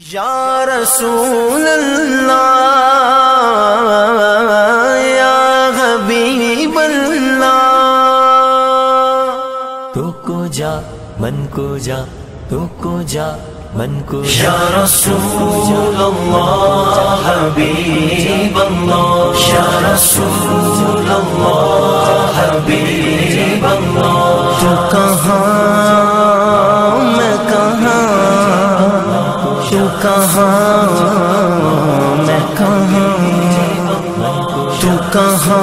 या रसूल अल्लाह या हबीब अल्लाह तू को जा मन को जा तू को जा मन को या रसूल अल्लाह हबीब अल्लाह या रसूल अल्लाह हबीब कहाँ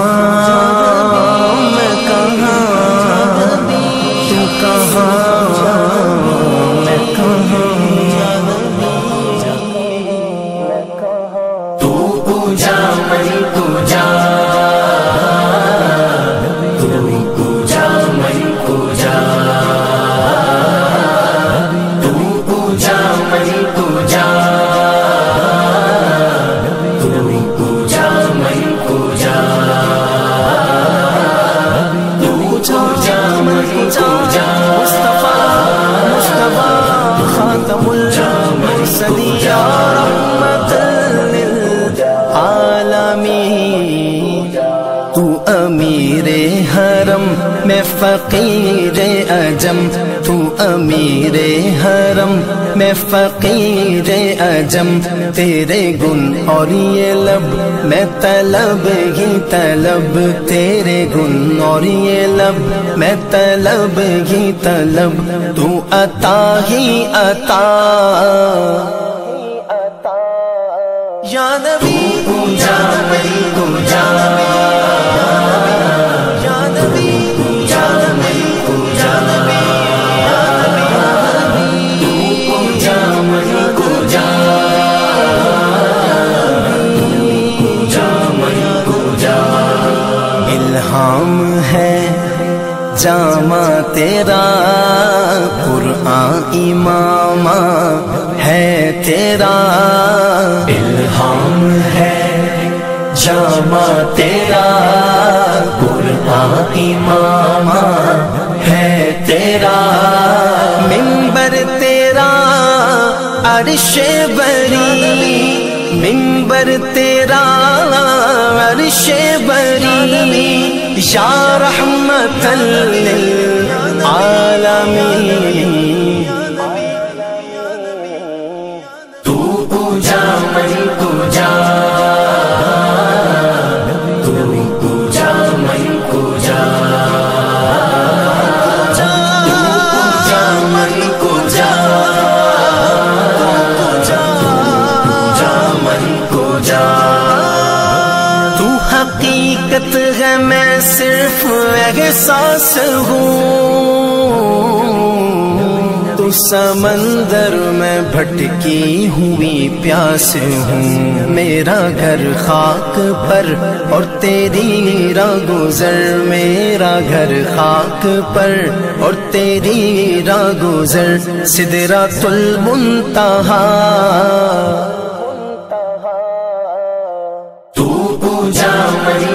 हरम मैं फकीर अजम, तू अमीर हरम। मैं फकीर अजम, तेरे गुण और ये लब, मैं तलब ही तलब। तेरे गुण और ये लब, मैं तलब ही तलब। तू अता ही अता। या नबी पूजा मेरी पूजा जामा तेरा, कुरआन इमामा है तेरा। इल्हाम है जामा तेरा, कुरआन इमामा है तेरा। मिंबर तेरा, अर्श बरी, मिंबर तेरा, अर्श बरी। या रहमतल आलमीन तू पूजा पूजा। तू पूजा पूजा। तू तू हकीकत है मैं सिर्फ़ एहसास हूँ। तू समंदर में भटकी हुई प्यास हूँ। मेरा घर खाक पर और तेरी राह गुजर मेरा घर खाक पर और तेरी राह गुजर सिदरा तुल मुंतहा। तू पूजा मैं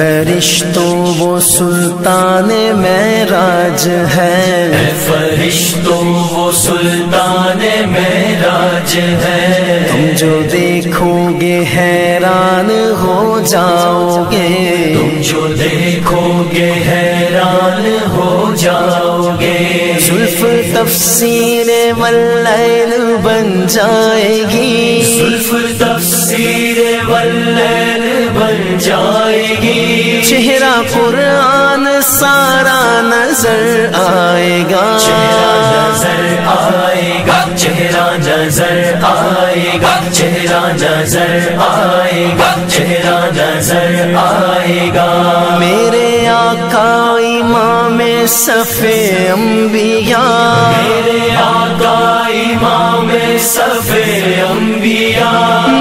फरिश्तो वो सुल्तान मेराज है। फरिश्तों वो सुल्तान मेराज है। तुम जो देखोगे हैरान हो जाओगे। तुम जो देखोगे हैरान हो जाओगे। जुल्फ तफसीर वल्लैल बन जाएगी। सुल्फ तफसीर वल्लैल बन जाएगी। चेहरा कुरान सारा नज़र आएगा। चेहरा नज़र आएगा चेहरा नज़र आएगा चेहरा नज़र आएगा चेहरा नज़र आएगा। मेरे आका इमाम सफे अंबिया। मेरे आका इमाम सफे अम्बिया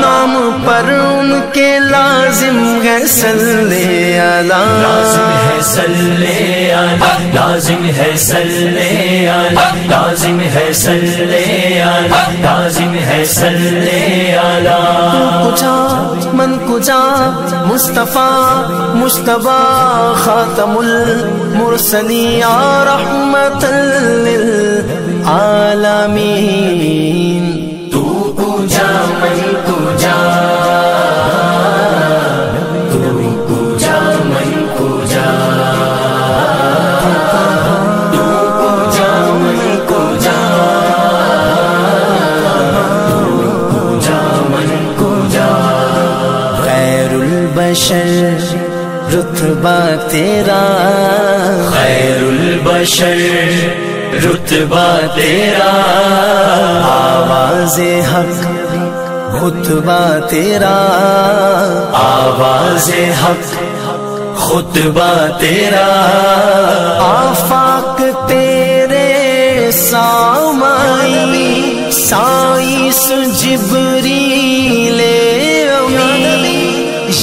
नाम पर उनके लाजिम है सल्ले अला। लाजिम है सल्ले आला, लाजिम है सल्ले आला, लाजिम है सल्ले आला, लाजिम है सल्ले आला। कुजा मन कुजा मुस्तफ़ा मुश्तबा खातमुल मुरसली या रहमतल लिल बशर रुतबा तेरा। खैरुल बशर रुतबा तेरा। आवाज़ हक खुतबा तेरा। आवाज़ हक खुतबा तेरा। आफाक तेरे सामाई साइस जिबरी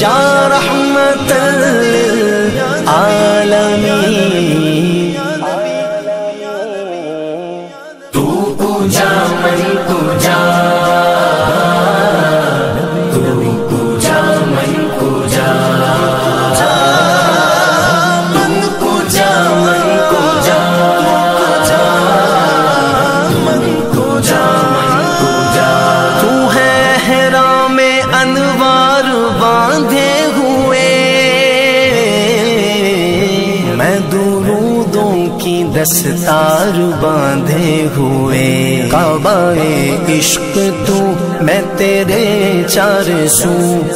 या रहमतल आलमीन तू पूजा मन पूजा। दस्तार बांधे हुए। काबाए इश्क तू मैं तेरे चार सू।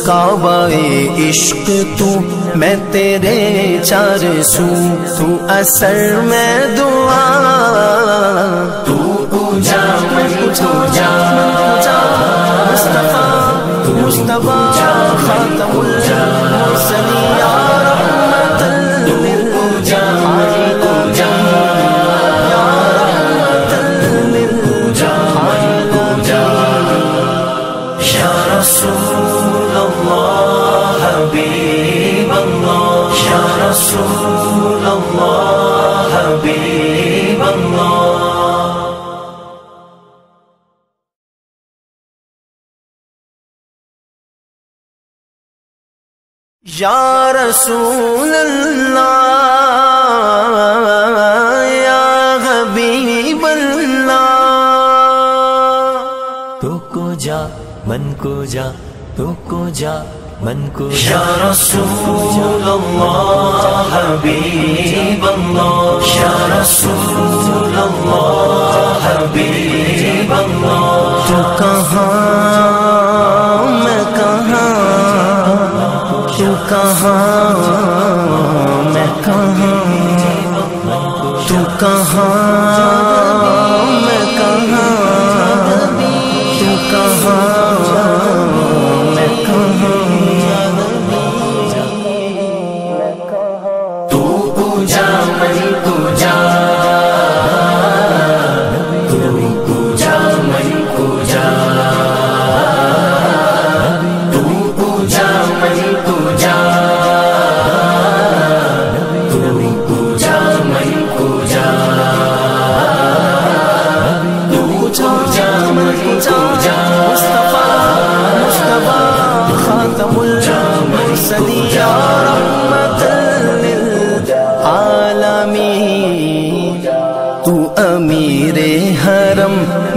काबाए इश्क तू मैं तेरे चार सू। तू असर में दुआ। तू पूजा मन पूजा। मुस्तफ़ा मुस्तफ़ा खातमुल या रसूल अल्लाह या हबीब अल्लाह तू को जा मन को जा तू को जा मन को या रसूल अल्लाह हबीब अल्लाह कहाँ? मैं कहाँ?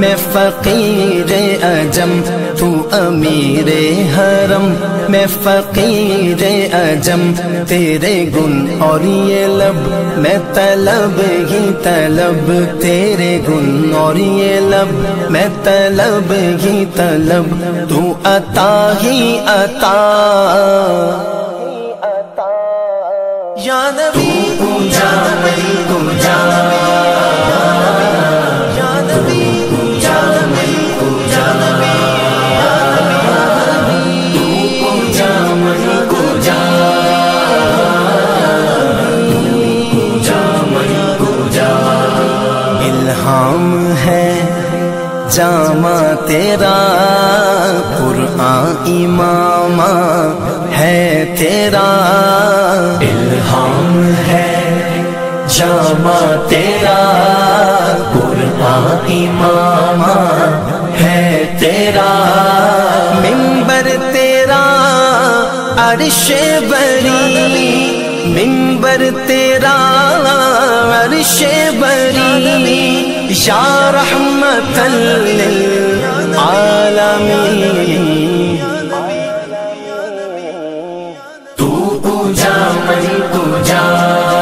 मैं फकीर अजम, तू अमीर हरम। मैं फकीर अजम, तेरे गुण और ये लब, मैं तलब ही तलब। तेरे गुण और ये लब, मैं तलब ही तलब। तू अता ही अता। या नबी पूजा मन पूजा इल्हाम है जामा तेरा कुरआन इमामा है तेरा। मिंबर तेरा, अर्श बरी। मिंबर तेरा, अर्श बरी। या रहमतल आलमीन। जान